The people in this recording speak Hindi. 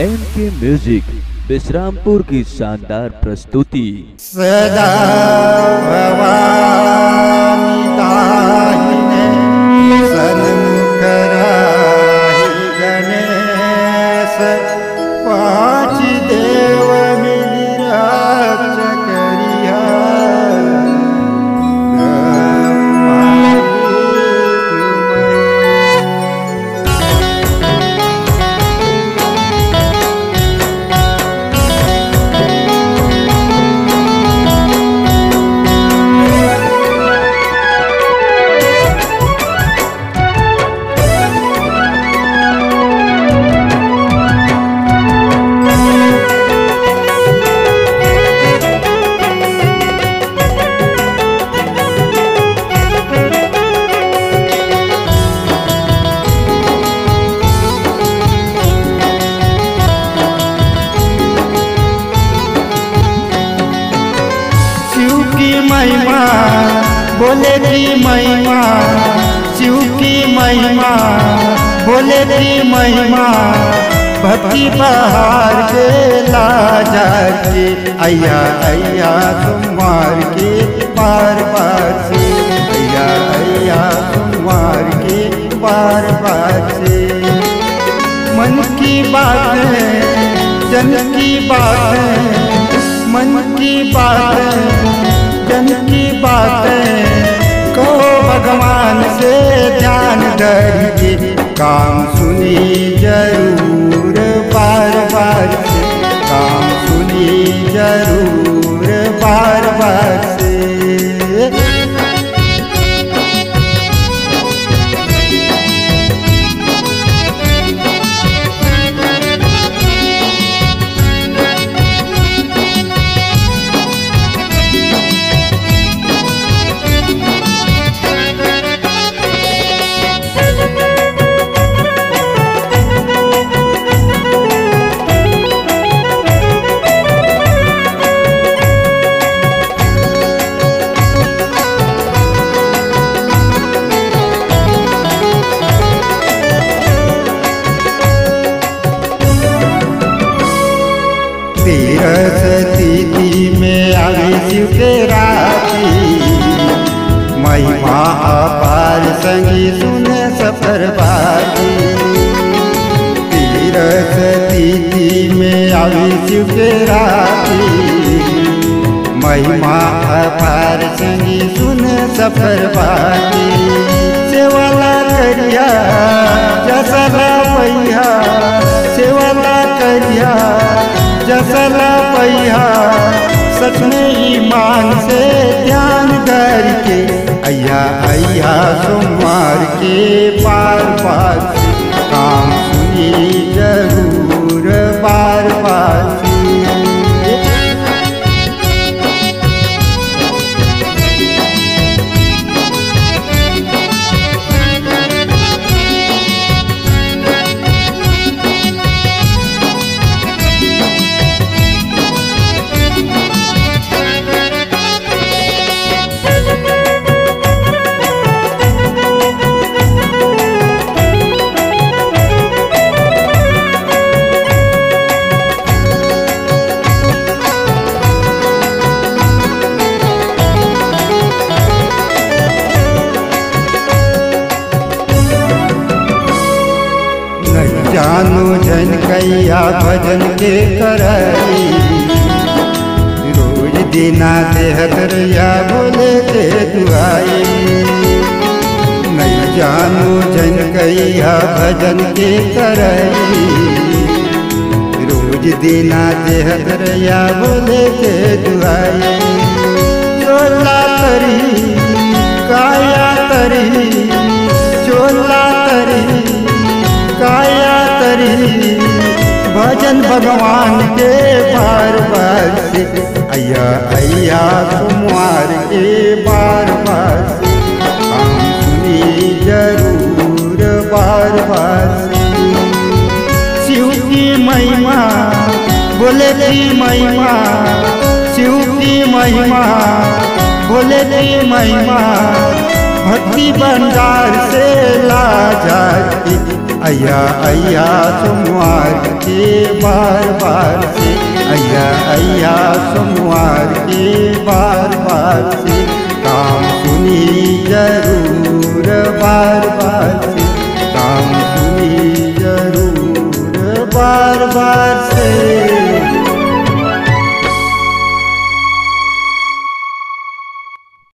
एम के म्यूज़िक विश्रामपुर की शानदार प्रस्तुति। सदा महिमा, बोले की महिमा शिव की महिमा, बोले की महिमा, भक्ति बहार के लाजा के अया अया तुम्हार के बार बार से अया अया तुम्हार के बार से मन की बात जन की बात मन की बात जन की बात कहो भगवान से ध्यान धरिए काम सुनी ज़रूर बार बार काम सुनी ज़रूर तीरथ में आवे शिव के राती महिमा अपार संगी सुने सफ़र बाती तीरथ तिथि में आवे शिव के राती महिमा अपार संगी सुने सफ़र बाती सेवाला करिया जसला पैया सेवाला करिया जसला पैया सच से ध्यान करके अया अया सोमवार के बार जानो जन कैया भजन के करई रोज दिना देहतरिया बोले के दुआई। नहीं जानो जन कैया भजन के करई रोज दिना देहतरिया बोले के दुआई भजन भगवान के बार बार से। अया अया कुमार के बार बार से। हम सुनी ज़रूर बार बार शिव की महिमा, बोले की महिमा। शिव की महिमा भोले की महिमा। भक्ति भंडार से ला जाती। अया अया सोमवार के बार बार से। अया अया सोमवार के बार बार से। काम सुनी ज़रूर बार बार से। काम सुनी ज़रूर बार बार से।